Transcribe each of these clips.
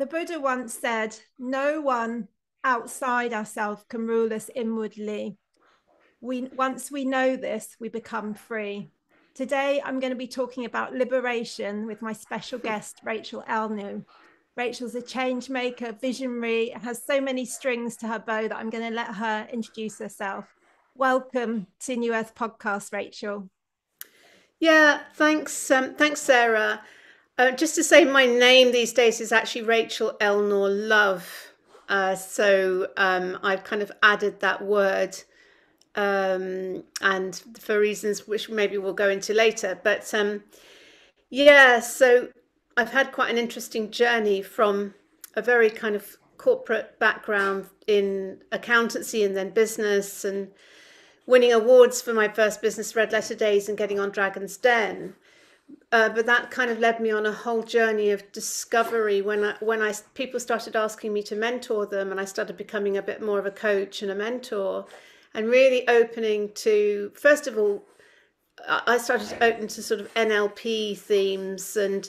The Buddha once said, No one outside ourselves can rule us inwardly. We, once we know this, we become free. Today, I'm going to be talking about liberation with my special guest, Rachel Elnaugh. Rachel's a change maker, visionary, has so many strings to her bow that I'm going to let her introduce herself. Welcome to New Earth Podcast, Rachel. Yeah, thanks, um, thanks, Sarah. Uh, just to say, my name these days is actually Rachel Elnaugh Love. Uh, so um, I've kind of added that word, um, and for reasons which maybe we'll go into later. But um, yeah, so I've had quite an interesting journey from a very kind of corporate background in accountancy and then business and winning awards for my first business red letter days and getting on Dragon's Den. Uh, but that kind of led me on a whole journey of discovery when I, when I people started asking me to mentor them and I started becoming a bit more of a coach and a mentor and really opening to first of all I started to open to sort of NLP themes and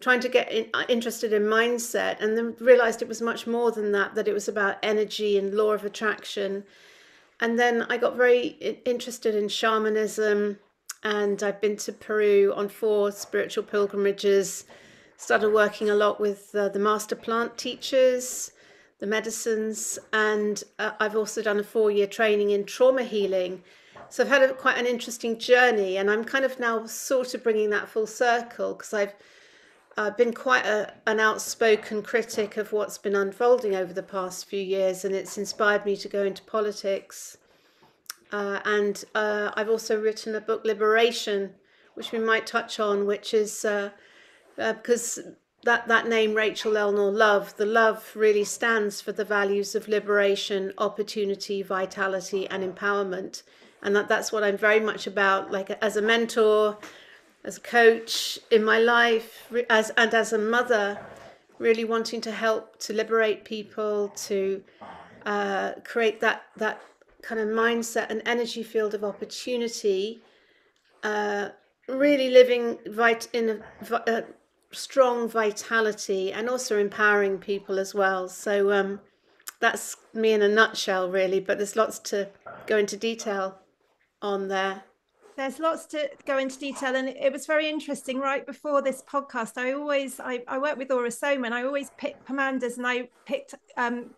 trying to get in, uh, interested in mindset and then realized it was much more than that that it was about energy and law of attraction. And then I got very interested in shamanism and I've been to Peru on four spiritual pilgrimages. Started working a lot with uh, the master plant teachers, the medicines, and uh, I've also done a four year training in trauma healing. So I've had a, quite an interesting journey, and I'm kind of now sort of bringing that full circle because I've uh, been quite a, an outspoken critic of what's been unfolding over the past few years, and it's inspired me to go into politics uh, and uh, I've also written a book, Liberation, which we might touch on, which is uh, uh, because that, that name, Rachel Elnaugh Love, the love really stands for the values of liberation, opportunity, vitality, and empowerment. And that, that's what I'm very much about, like as a mentor, as a coach in my life, as and as a mother, really wanting to help to liberate people, to uh, create that that kind of mindset and energy field of opportunity, uh, really living vit- in a, a, strong vitality and also empowering people as well. So um, that's me in a nutshell, really. But there's lots to go into detail on there. There's lots to go into detail, and it was very interesting. Right before this podcast, I always I, I work with Aura Soma, I always pick commanders, and I picked um,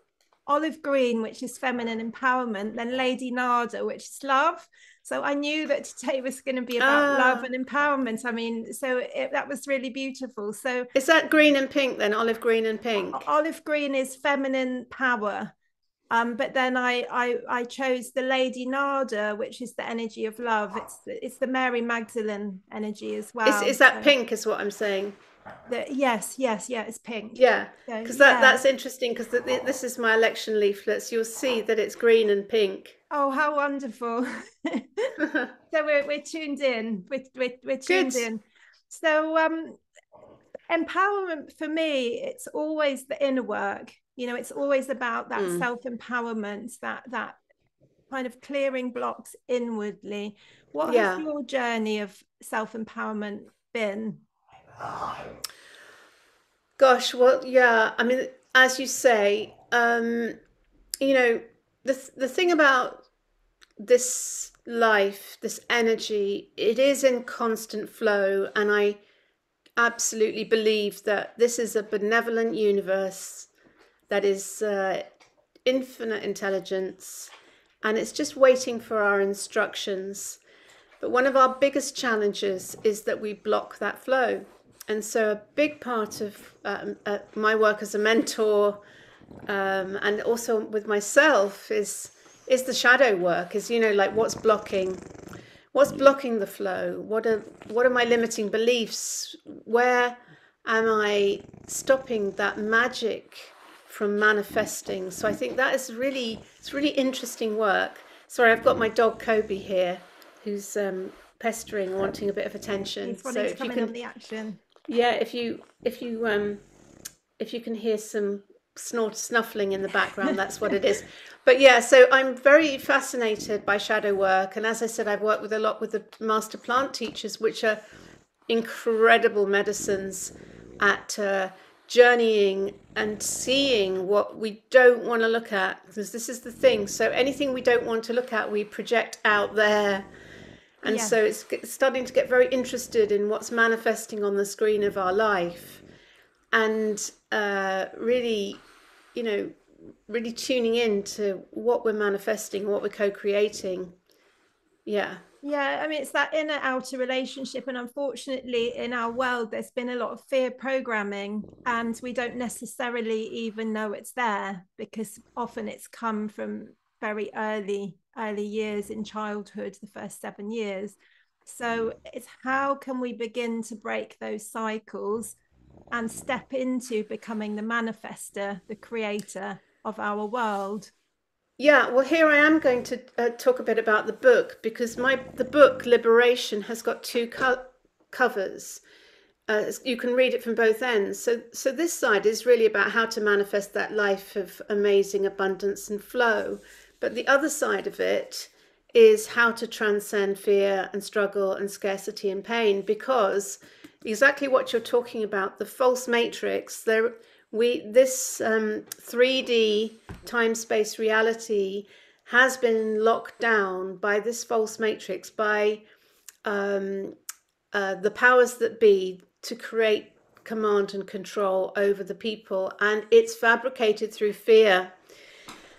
olive green, which is feminine empowerment, then Lady Nada, which is love. So I knew that today was going to be about love ah. and empowerment. I mean, so it, that was really beautiful. So is that green and pink then? Olive green and pink. Olive green is feminine power. Um, but then I, I I chose the Lady Nada, which is the energy of love. It's it's the Mary Magdalene energy as well. Is, is that so. pink? Is what I'm saying. The, yes, yes, yeah, it's pink. Yeah, because so, that, yeah. that's interesting because this is my election leaflets. You'll see that it's green and pink. Oh, how wonderful! so we're we're tuned in. We're we're, we're tuned Good. in. So um, empowerment for me, it's always the inner work. You know, it's always about that mm. self empowerment, that that kind of clearing blocks inwardly. What yeah. has your journey of self empowerment been? Gosh, well, yeah. I mean, as you say, um, you know, the the thing about this life, this energy, it is in constant flow, and I absolutely believe that this is a benevolent universe that is uh, infinite intelligence, and it's just waiting for our instructions. But one of our biggest challenges is that we block that flow and so a big part of um, uh, my work as a mentor um, and also with myself is is the shadow work is you know like what's blocking what's blocking the flow? What are what are my limiting beliefs? Where am i stopping that magic from manifesting? So i think that is really it's really interesting work. Sorry i've got my dog kobe here who's um, pestering wanting a bit of attention. He's so if you can the action yeah, if you if you um if you can hear some snort snuffling in the background, that's what it is. But yeah, so I'm very fascinated by shadow work, and as I said, I've worked with a lot with the master plant teachers, which are incredible medicines at uh, journeying and seeing what we don't want to look at. Because this is the thing. So anything we don't want to look at we project out there and so it's starting to get very interested in what's manifesting on the screen of our life and uh, really you know really tuning in to what we're manifesting what we're co-creating yeah yeah, I mean, it's that inner outer relationship. And unfortunately, in our world, there's been a lot of fear programming, and we don't necessarily even know it's there because often it's come from very early, early years in childhood, the first seven years. So it's how can we begin to break those cycles and step into becoming the manifester, the creator of our world? Yeah, well, here I am going to uh, talk a bit about the book because my the book Liberation has got two co- covers. Uh, you can read it from both ends. So, so this side is really about how to manifest that life of amazing abundance and flow, but the other side of it is how to transcend fear and struggle and scarcity and pain because exactly what you're talking about the false matrix there we this um, 3D time space reality has been locked down by this false matrix by um, uh, the powers that be to create command and control over the people, and it's fabricated through fear.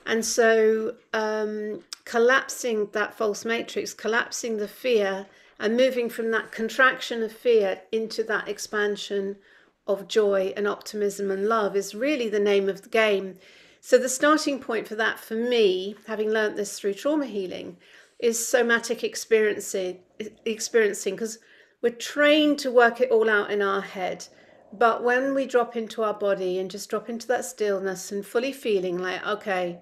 And so, um, collapsing that false matrix, collapsing the fear, and moving from that contraction of fear into that expansion of joy and optimism and love is really the name of the game. So, the starting point for that, for me, having learnt this through trauma healing, is somatic experiencing. Experiencing because we're trained to work it all out in our head, but when we drop into our body and just drop into that stillness and fully feeling like, okay,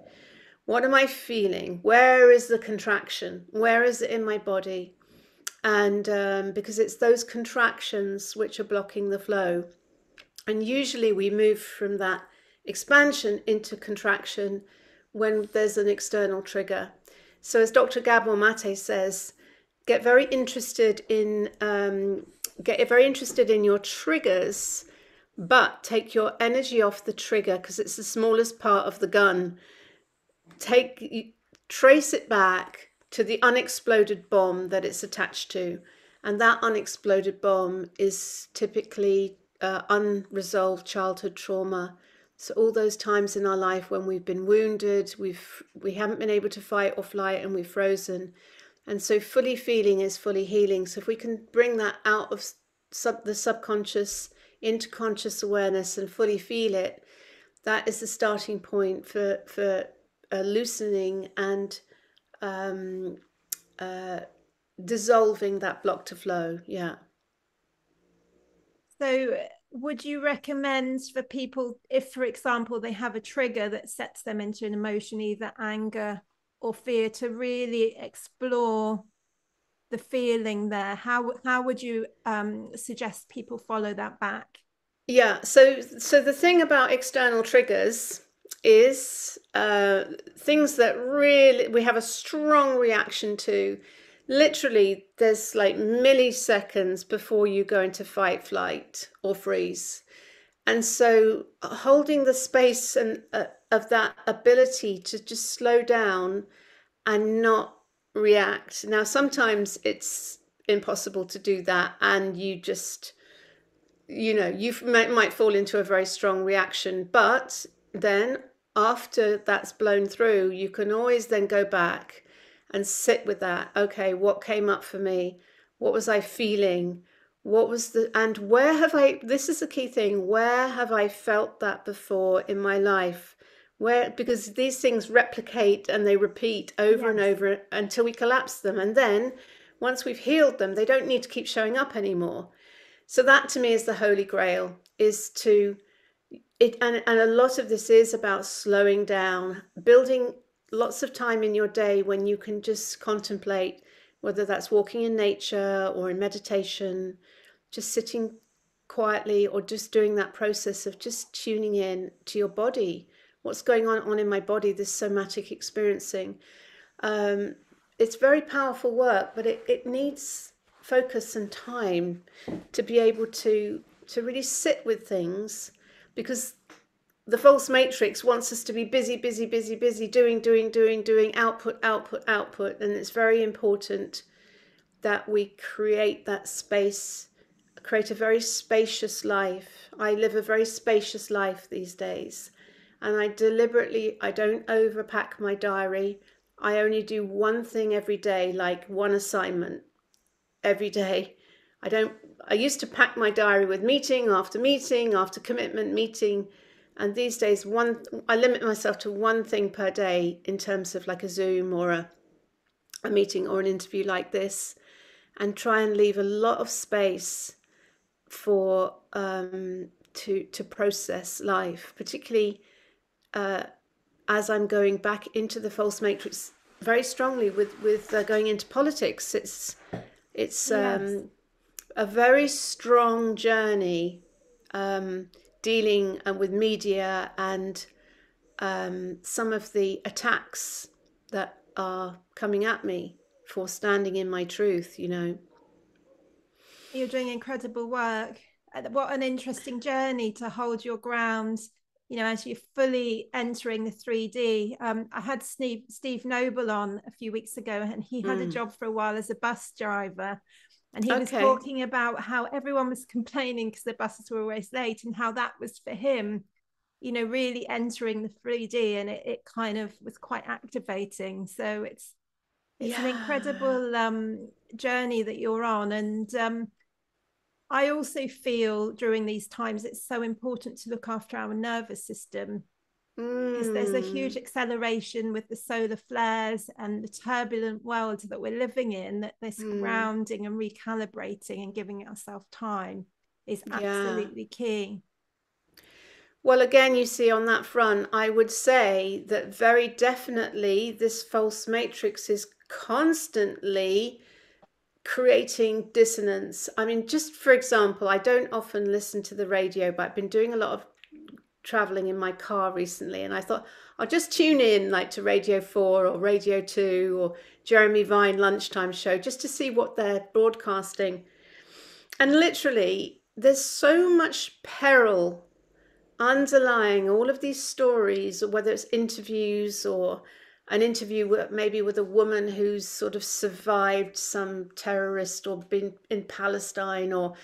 what am I feeling? Where is the contraction? Where is it in my body? And um, because it's those contractions which are blocking the flow. And usually we move from that expansion into contraction when there's an external trigger. So, as Dr. Gabor Mate says, get very interested in um, get very interested in your triggers, but take your energy off the trigger because it's the smallest part of the gun. Take trace it back to the unexploded bomb that it's attached to, and that unexploded bomb is typically uh, unresolved childhood trauma. So all those times in our life when we've been wounded, we've we haven't been able to fight or flight, and we've frozen. And so fully feeling is fully healing. So if we can bring that out of sub, the subconscious into conscious awareness and fully feel it, that is the starting point for for uh, loosening and um, uh, dissolving that block to flow. Yeah. So, would you recommend for people, if, for example, they have a trigger that sets them into an emotion, either anger or fear, to really explore the feeling there? How how would you um, suggest people follow that back? Yeah. So so the thing about external triggers is uh, things that really we have a strong reaction to literally there's like milliseconds before you go into fight flight or freeze and so holding the space and uh, of that ability to just slow down and not react now sometimes it's impossible to do that and you just you know you might, might fall into a very strong reaction but then after that's blown through you can always then go back and sit with that. Okay, what came up for me? What was I feeling? What was the, and where have I, this is the key thing, where have I felt that before in my life? Where, because these things replicate and they repeat over yes. and over until we collapse them. And then once we've healed them, they don't need to keep showing up anymore. So that to me is the holy grail is to, it, and, and a lot of this is about slowing down, building lots of time in your day when you can just contemplate whether that's walking in nature or in meditation, just sitting quietly or just doing that process of just tuning in to your body. What's going on, on in my body, this somatic experiencing. Um, it's very powerful work, but it, it needs focus and time to be able to to really sit with things because the false matrix wants us to be busy, busy, busy, busy, doing, doing, doing, doing, output, output, output. And it's very important that we create that space, create a very spacious life. I live a very spacious life these days. And I deliberately, I don't overpack my diary. I only do one thing every day, like one assignment every day. I don't, I used to pack my diary with meeting after meeting after commitment meeting and these days, one I limit myself to one thing per day in terms of like a Zoom or a, a meeting or an interview like this, and try and leave a lot of space for um, to to process life, particularly uh, as I'm going back into the false matrix very strongly with with uh, going into politics. It's it's yes. um, a very strong journey. Um, dealing uh, with media and um, some of the attacks that are coming at me for standing in my truth, you know. You're doing incredible work. Uh, what an interesting journey to hold your ground, you know, as you're fully entering the 3D. Um, I had Steve, Steve Noble on a few weeks ago, and he had mm. a job for a while as a bus driver and he okay. was talking about how everyone was complaining because the buses were always late and how that was for him you know really entering the 3d and it, it kind of was quite activating so it's it's yeah. an incredible um, journey that you're on and um, i also feel during these times it's so important to look after our nervous system because mm. there's a huge mm. acceleration with the solar flares and the turbulent world that we're living in that this mm. grounding and recalibrating and giving ourselves time is absolutely yeah. key well again you see on that front i would say that very definitely this false matrix is constantly creating dissonance i mean just for example i don't often listen to the radio but i've been doing a lot of traveling in my car recently and I thought I'll just tune in like to Radio 4 or Radio 2 or Jeremy Vine lunchtime show just to see what they're broadcasting. And literally there's so much peril underlying all of these stories, whether it's interviews or an interview maybe with a woman who's sort of survived some terrorist or been in Palestine or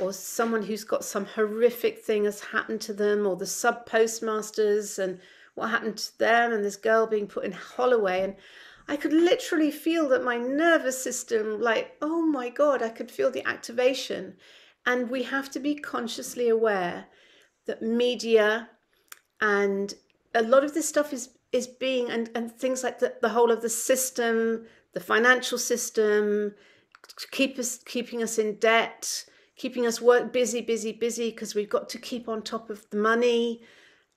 or someone who's got some horrific thing has happened to them, or the sub postmasters and what happened to them, and this girl being put in Holloway. And I could literally feel that my nervous system, like, oh my God, I could feel the activation. And we have to be consciously aware that media and a lot of this stuff is is being and, and things like the, the whole of the system, the financial system, keep us keeping us in debt, keeping us work busy, busy, busy because we've got to keep on top of the money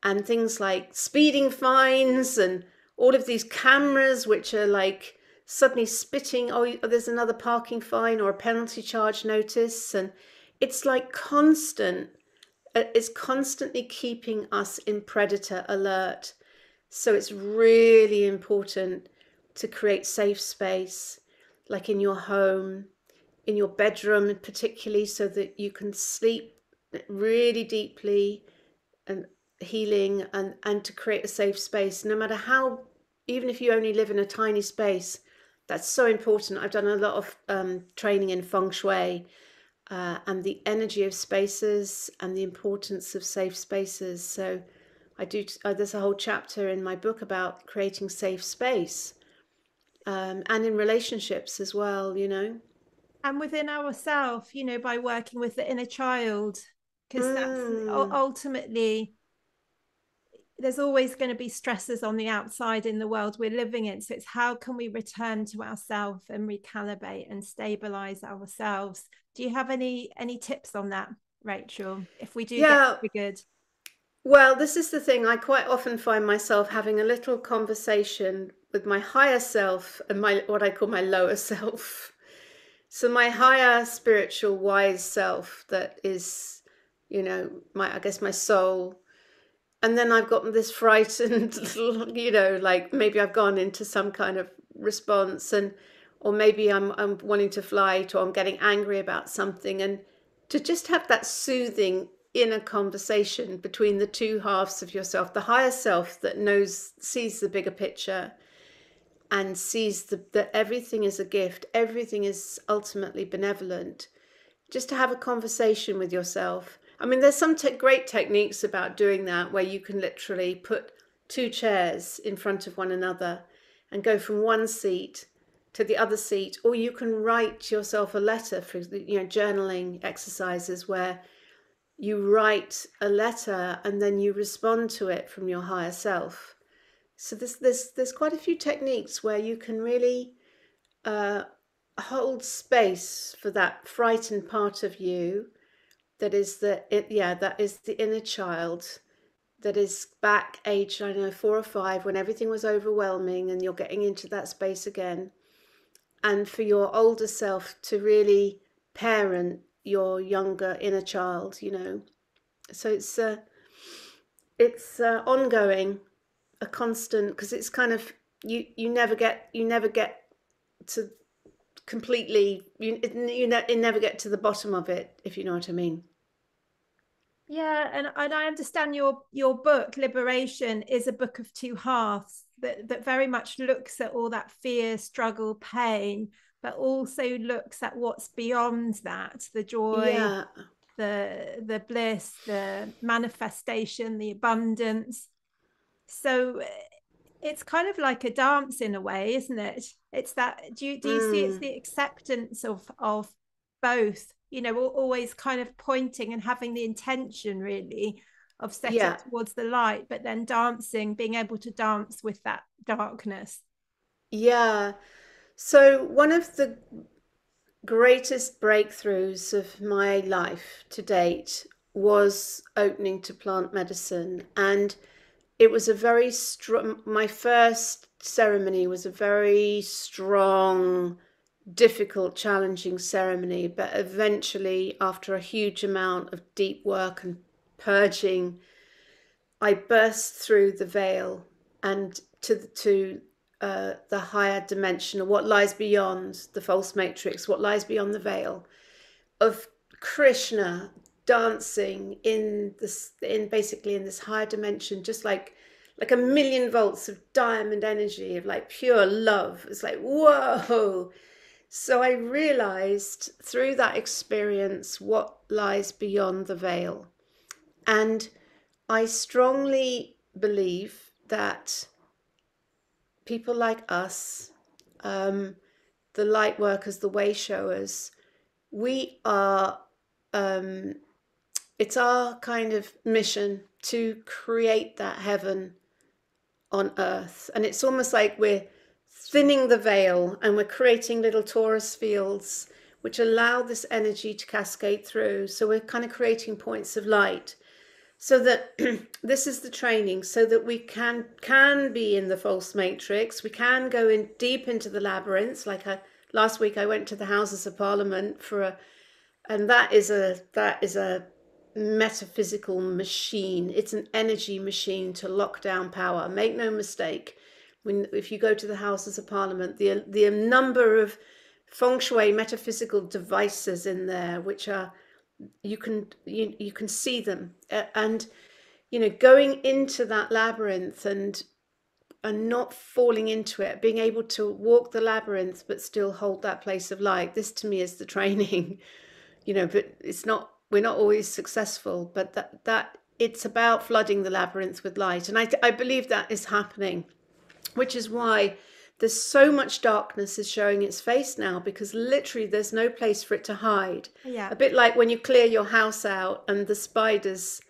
and things like speeding fines and all of these cameras which are like suddenly spitting oh there's another parking fine or a penalty charge notice. And it's like constant uh, it's constantly keeping us in predator alert so it's really important to create safe space like in your home in your bedroom, particularly, so that you can sleep really deeply and healing and, and to create a safe space, no matter how, even if you only live in a tiny space, that's so important. I've done a lot of um, training in feng shui uh, and the energy of spaces and the importance of safe spaces. So, I do. Uh, there's a whole chapter in my book about creating safe space, um, and in relationships as well. You know and within ourselves you know by working with the inner child because mm. that's ultimately there's always going to be stresses on the outside in the world we're living in so it's how can we return to ourselves and recalibrate and stabilize ourselves do you have any any tips on that rachel if we do yeah. get good well this is the thing i quite often find myself having a little conversation with my higher self and my what i call my lower self. So my higher spiritual wise self that is you know my i guess my soul. And then i've got this frightened little you know like maybe i've gone into some kind of response and or maybe i'm i'm wanting to flight or i'm getting angry about something. And to just have that soothing inner conversation between the two halves of yourself the higher self that knows sees the bigger picture and sees the, that everything is a gift everything is ultimately benevolent just to have a conversation with yourself. I mean there's some te- great techniques about doing that where you can literally put two chairs in front of one another and go from one seat to the other seat or you can write yourself a letter for you know journaling exercises where you write a letter and then you respond to it from your higher self. So there's there's there's quite a few techniques where you can really uh, hold space for that frightened part of you that is the it, yeah that is the inner child that is back age i know four or five when everything was overwhelming and you're getting into that space again. And for your older self to really parent your younger inner child you know. So it's uh, it's uh, ongoing a constant because it's kind of you you never get you never get to completely you you, ne- you never get to the bottom of it if you know what i mean. Yeah and, and i understand your your book liberation is a book of two halves that that very much looks at all that fear struggle pain but also looks at what's beyond that the joy yeah. the the bliss the manifestation the abundance so it's kind of like a dance in a way isn't it it's that do you do you mm. see it's mm. the acceptance of of both you know always kind of pointing and having the intention really of setting yeah. towards the light but then dancing being able to dance with that darkness yeah so one of the greatest breakthroughs of my life to date was opening to plant medicine and it was a very strong my first ceremony was a very strong difficult challenging ceremony but eventually after a huge amount of deep work and purging i burst through the veil and to to uh, the higher dimension or what lies beyond the false matrix what lies beyond the veil of krishna dancing in this in basically in this higher dimension just like like a million volts of diamond energy of like pure love. It's like whoa! So i realized through that experience what lies beyond the veil. And i strongly believe that people like us um, the light workers the way showers we are um, it's our kind of mission to create that heaven on earth. And it's almost like we're thinning the veil and we're creating little torus fields which allow this energy to cascade through. So we're kind of creating points of light. So that this is the training, so that we can can be in the false matrix. We can go in deep into the labyrinths. Like I, last week, I went to the Houses of Parliament for a, and that is a that is a metaphysical machine. It's an energy machine to lock down power. Make no mistake. When if you go to the Houses of Parliament, the the number of feng shui metaphysical devices in there, which are you can you you can see them, and you know going into that labyrinth and and not falling into it, being able to walk the labyrinth but still hold that place of light. This to me is the training, you know. But it's not we're not always successful, but that that it's about flooding the labyrinth with light, and I I believe that is happening, which is why there's so much darkness is showing its face now because literally there's no place for it to hide. Yeah. A bit like when you clear your house out and the spiders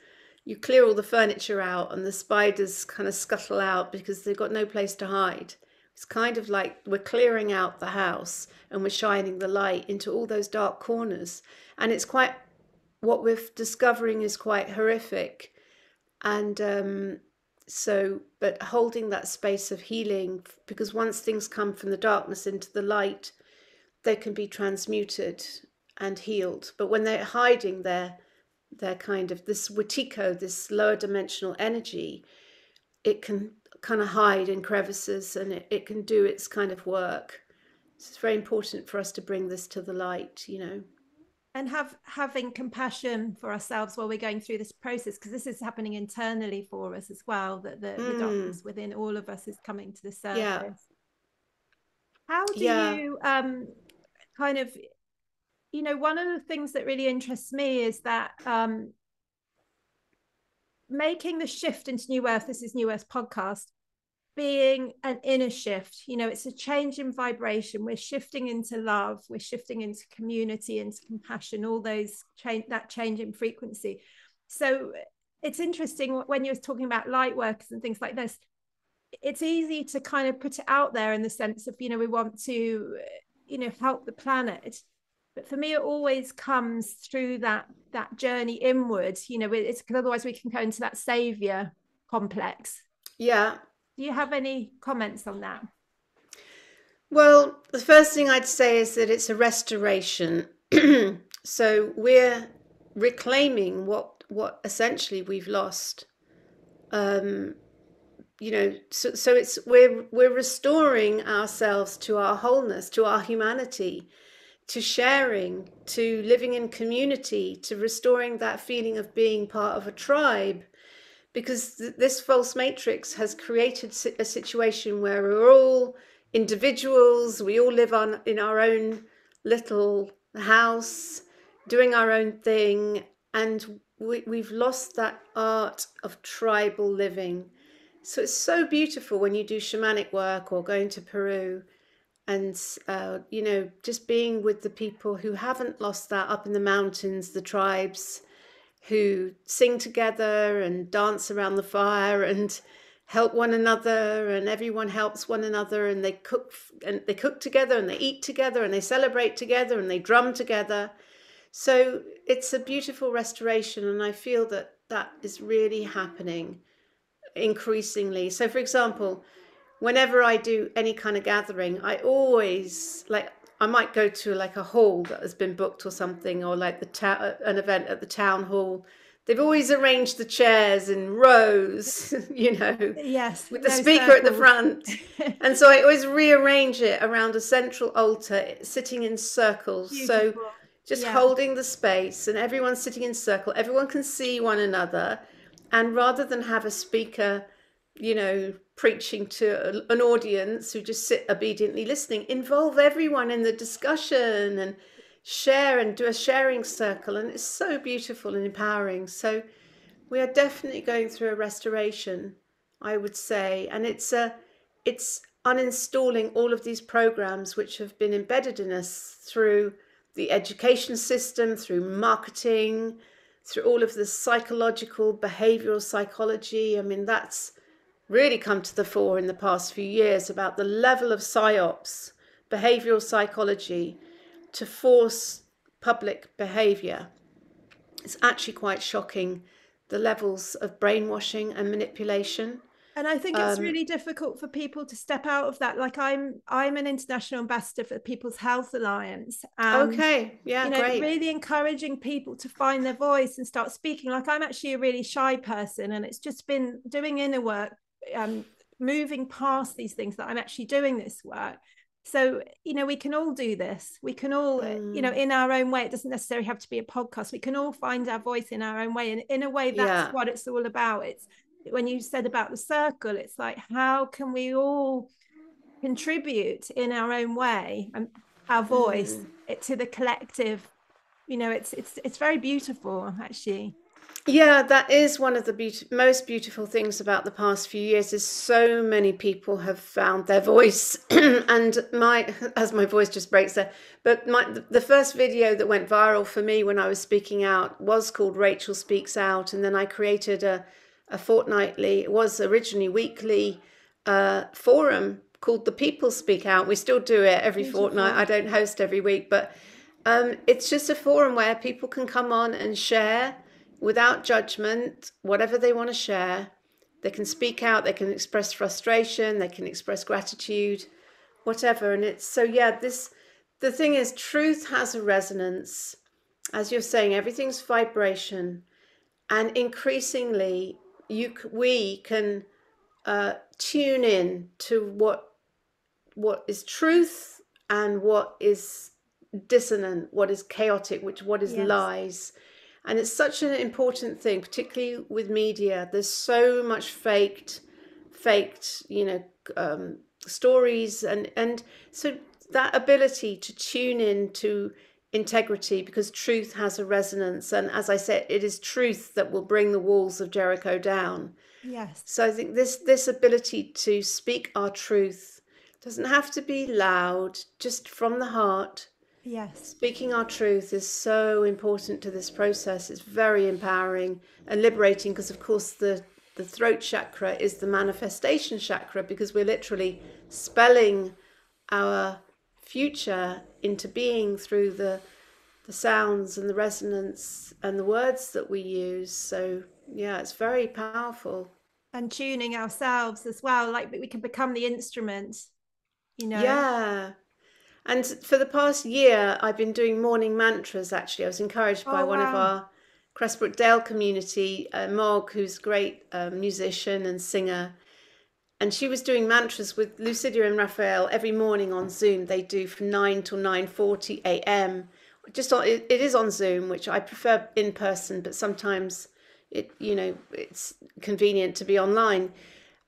you clear all the furniture out and the spiders kind of scuttle out because they've got no place to hide. It's kind of like we're clearing out the house and we're shining the light into all those dark corners. And it's quite what we're discovering is quite horrific. And um, so, but holding that space of healing, because once things come from the darkness into the light, they can be transmuted and healed. But when they're hiding there, they're kind of this wetiko, this lower dimensional energy, it can kind of hide in crevices and it, it can do its kind of work. So it's very important for us to bring this to the light, you know. And have having compassion for ourselves while we're going through this process because this is happening internally for us as well that the, mm. the, darkness within all of us is coming to the surface yeah. how do yeah. you um kind of you know one of the things that really interests me is that um making the shift into new earth this is new earth podcast being an inner shift. You know it's a change in vibration. We're shifting into love. We're shifting into community into compassion all those change that change in frequency. So it's interesting when you're talking about light workers and things like this it's easy to kind of put it out there in the sense of you know we want to you know help the planet. But for me it always comes through that that journey inward. You know it's because otherwise we can go into that savior complex. Yeah do you have any comments on that? Well, the first thing I'd say is that it's a restoration. so we're reclaiming what what essentially we've lost. Um, you know, so, so it's we're we're restoring ourselves to our wholeness, to our humanity, to sharing, to living in community, to restoring that feeling of being part of a tribe because th- this false matrix has created a situation where we're all individuals, we all live on in our own little house, doing our own thing, and we, we've lost that art of tribal living. So it's so beautiful when you do shamanic work or going to Peru and uh, you know just being with the people who haven't lost that up in the mountains the tribes who sing together and dance around the fire and help one another and everyone helps one another and they cook and they cook together and they eat together and they celebrate together and they drum together. So it's a beautiful restoration and i feel that that is really happening increasingly. So for example whenever i do any kind of gathering i always like I might go to like a hall that has been booked or something, or like the ta- uh, an event at the town hall. They've always arranged the chairs in rows, you know. Yes. With the speaker circles. at the front. and so I always rearrange it around a central altar, sitting in circles. Beautiful. So just yeah. holding the space and everyone's sitting in circle. Everyone can see one another. And rather than have a speaker, you know, preaching to an audience who just sit obediently listening involve everyone in the discussion and share and do a sharing circle and it's so beautiful and empowering. So we are definitely going through a restoration i would say and it's a it's uninstalling all of these programs which have been embedded in us through the education system through marketing through all of the psychological behavioral psychology. I mean that's really come to the fore in the past few years about the level of psyops, behavioral psychology, to force public behavior. It's actually quite shocking the levels of brainwashing and manipulation. And I think it's um, really difficult for people to step out of that. Like I'm, I'm an international ambassador for the People's Health Alliance. And, okay, yeah, you know, great. Really encouraging people to find their voice and start speaking. Like I'm actually a really shy person, and it's just been doing inner work um, moving past these things that I'm actually doing this work. So, you know, we can all do this. We can all, mm. you know, mm. in our own way. It doesn't necessarily have to be a podcast. We can all find our voice in our own way. And in a way, that's yeah. what it's all about. It's when you said about the circle, it's like, how can we all contribute in our own way and our voice mm. to the collective? You know, it's it's it's very beautiful, actually. Yeah, that is one of the be- most beautiful things about the past few years is so many people have found their voice. And my as my voice just breaks there but my the first video that went viral for me when I was speaking out was called Rachel Speaks Out. And then I created a a fortnightly it was originally weekly uh, forum called the People Speak Out. We still do it every beautiful. fortnight. I don't host every week but um, it's just a forum where people can come on and share without judgment, whatever they want to share. They can speak out, they can express frustration, they can express gratitude, whatever. And it's so, yeah, this, the thing is, truth has a resonance. As you're saying, everything's vibration. And increasingly, you, we can uh, tune in to what, what is truth and what is dissonant, what is chaotic, which what is Yes. lies. And it's such an important thing, particularly with media. There's so much faked, faked, you know, um, stories, and and so that ability to tune in to integrity because truth has a resonance, and as I said, it is truth that will bring the walls of Jericho down. Yes. So I think this this ability to speak our truth doesn't have to be loud, just from the heart. Yes. Speaking our truth is so important to this process. It's very empowering and liberating because, of course, the, the throat chakra is the manifestation chakra because we're literally spelling our future into being through the the sounds and the resonance and the words that we use. So yeah, it's very powerful. And tuning ourselves as well, like we can become the instrument, you know. Yeah. And for the past year, I've been doing morning mantras. Actually, I was encouraged by Oh, one of our Cressbrook Dale community, uh, Mog, who's a great um, musician and singer. And she was doing mantras with Lucidia and Raphael every morning on Zoom. They do from 9 till 9.40 a.m. Just on, it, it is on Zoom, which I prefer in person, but sometimes it, you know, it's convenient to be online.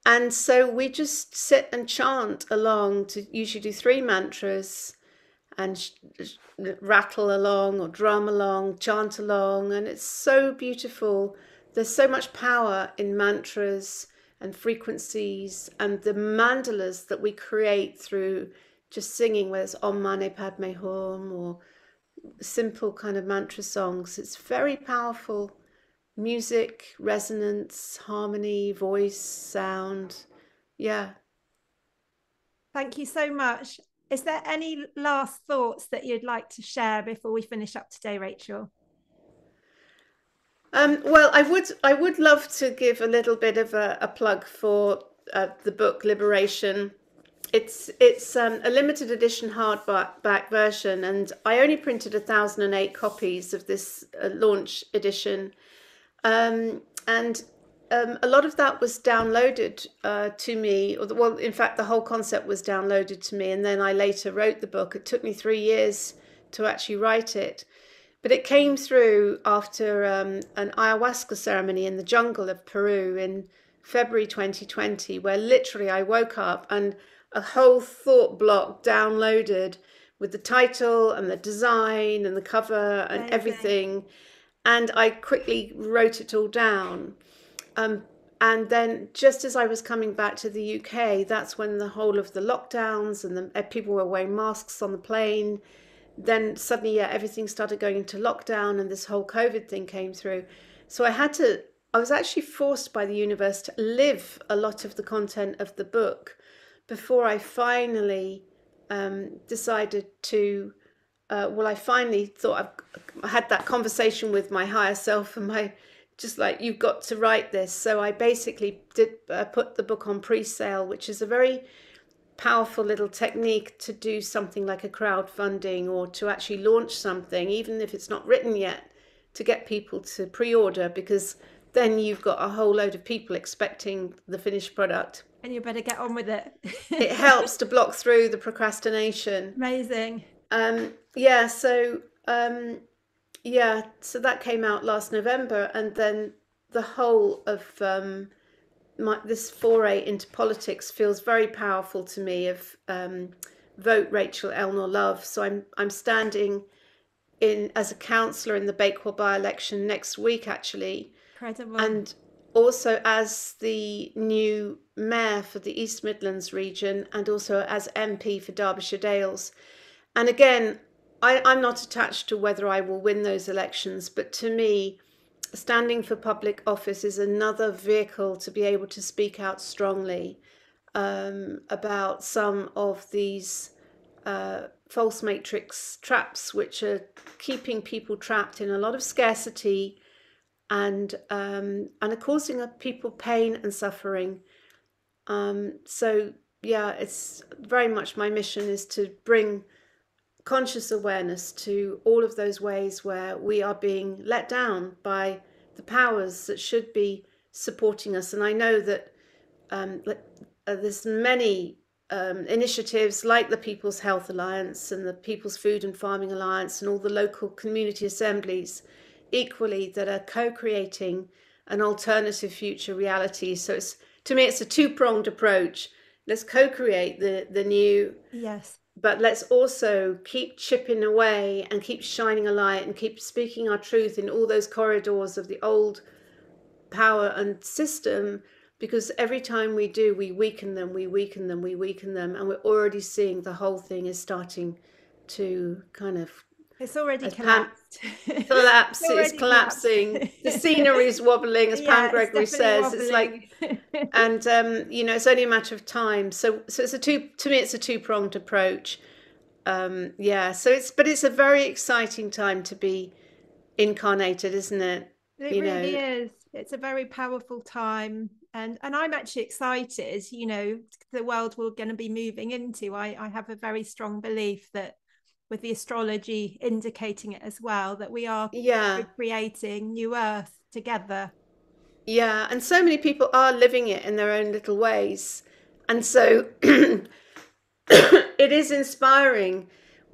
And so we just sit and chant along to usually do three mantras and sh- sh- rattle along or drum along, chant along. And it's so beautiful. There's so much power in mantras and frequencies and the mandalas that we create through just singing, whether it's Om Mani Padme Hum or simple kind of mantra songs. It's very powerful music, resonance, harmony, voice, sound. Yeah. Thank you so much. Is there any last thoughts that you'd like to share before we finish up today, Rachel? Um, well, I would I would love to give a little bit of a, a plug for uh, the book Liberation. It's it's um, a limited edition hardback version, and I only printed a thousand and eight copies of this uh, launch edition. Um, and um, a lot of that was downloaded uh, to me, or the, well, in fact, the whole concept was downloaded to me, and then I later wrote the book. It took me three years to actually write it, but it came through after um, an ayahuasca ceremony in the jungle of Peru in February 2020, where literally I woke up and a whole thought block downloaded with the title and the design and the cover and Amazing. everything and I quickly wrote it all down. Um, and then, just as I was coming back to the UK, that's when the whole of the lockdowns and the uh, people were wearing masks on the plane. Then suddenly, yeah, everything started going into lockdown, and this whole COVID thing came through. So I had to. I was actually forced by the universe to live a lot of the content of the book before I finally um, decided to uh, well, I finally thought I've, I had that conversation with my higher self and my just like you've got to write this. So I basically did uh, put the book on pre-sale, which is a very powerful little technique to do something like a crowdfunding or to actually launch something, even if it's not written yet, to get people to pre-order because then you've got a whole load of people expecting the finished product. And you better get on with it. It helps to block through the procrastination. Amazing. Um, yeah, so um, yeah, so that came out last November, and then the whole of um, my, this foray into politics feels very powerful to me. Of um, vote Rachel Elnaugh Love, so I'm I'm standing in as a councillor in the Bakewell by-election next week, actually, Incredible. and also as the new mayor for the East Midlands region, and also as MP for Derbyshire Dales. And again, I, I'm not attached to whether I will win those elections, but to me, standing for public office is another vehicle to be able to speak out strongly um, about some of these uh, false matrix traps, which are keeping people trapped in a lot of scarcity and um, and are causing people pain and suffering. Um, so yeah, it's very much my mission is to bring conscious awareness to all of those ways where we are being let down by the powers that should be supporting us. And I know that um, uh, there's many um, initiatives like the People's Health Alliance and the People's Food and Farming Alliance and all the local community assemblies equally that are co-creating an alternative future reality. So it's to me it's a two-pronged approach. Let's co-create the the new yes but let's also keep chipping away and keep shining a light and keep speaking our truth in all those corridors of the old power and system because every time we do we weaken them we weaken them we weaken them and we're already seeing the whole thing is starting to kind of it's already collapsed. Pam, collapse. it's, it's collapsing. the scenery is wobbling, as yeah, Pam Gregory says. Wobbling. It's like, and um, you know, it's only a matter of time. So, so it's a two. To me, it's a two pronged approach. Um, yeah. So it's, but it's a very exciting time to be incarnated, isn't it? It you really know. is. It's a very powerful time, and and I'm actually excited. You know, the world we're going to be moving into. I I have a very strong belief that with the astrology indicating it as well that we are yeah. creating new earth together. Yeah and so many people are living it in their own little ways. And so it is inspiring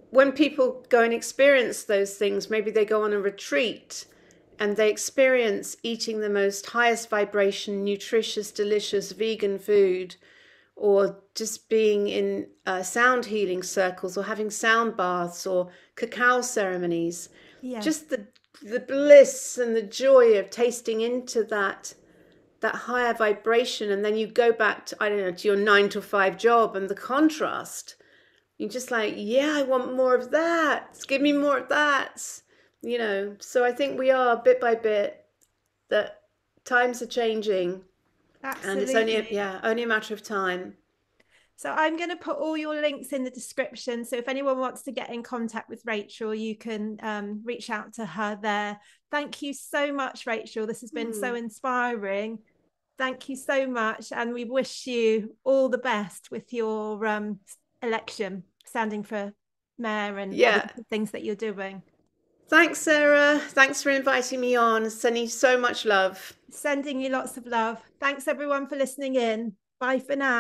when people go and experience those things. Maybe they go on a retreat and they experience eating the most highest vibration nutritious delicious vegan food or just being in uh, sound healing circles or having sound baths or cacao ceremonies. Yeah. Just the the bliss and the joy of tasting into that that higher vibration and then you go back to I don't know to your 9 to 5 job and the contrast you're just like yeah I want more of that give me more of that you know so I think we are bit by bit that times are changing Absolutely. And it's only yeah, only a matter of time. So I'm going to put all your links in the description. So if anyone wants to get in contact with Rachel, you can um, reach out to her there. Thank you so much, Rachel. This has been mm. so hmm. inspiring. Thank you so much, and we wish you all the best with your um, election, standing for mayor and yeah. things that you're doing. Thanks, Sarah. Thanks for inviting me on. Sending you so much love. Sending you lots of love. Thanks, everyone, for listening in. Bye for now.